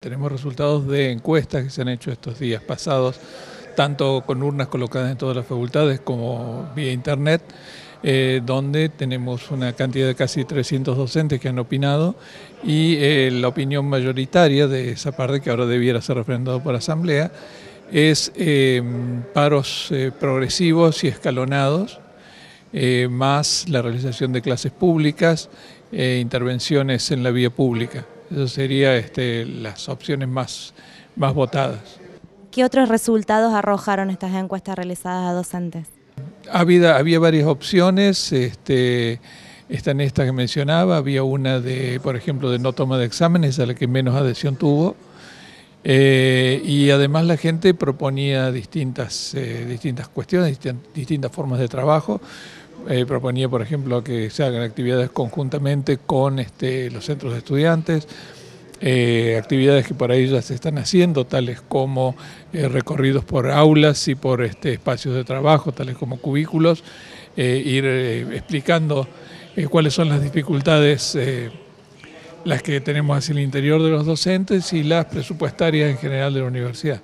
Tenemos resultados de encuestas que se han hecho estos días pasados, tanto con urnas colocadas en todas las facultades como vía internet, eh, donde tenemos una cantidad de casi 300 docentes que han opinado y eh, la opinión mayoritaria de esa parte, que ahora debiera ser refrendado por asamblea, es eh, paros progresivos y escalonados, más la realización de clases públicas e intervenciones en la vía pública. Esas serían este, las opciones más, más votadas. ¿Qué otros resultados arrojaron estas encuestas realizadas a docentes? Había, había varias opciones, este, están estas que mencionaba, había una de, por ejemplo, de no toma de exámenes, a la que menos adhesión tuvo, eh, y además la gente proponía distintas, eh, distintas cuestiones, distintas formas de trabajo. Eh, proponía, por ejemplo, que se hagan actividades conjuntamente con este, los centros de estudiantes, actividades que ahí ya se están haciendo, tales como recorridos por aulas y por este, espacios de trabajo, tales como cubículos, ir explicando cuáles son las dificultades las que tenemos hacia el interior de los docentes y las presupuestarias en general de la universidad.